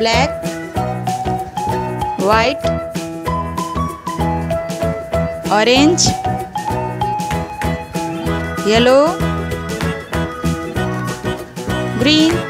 black white orange yellow green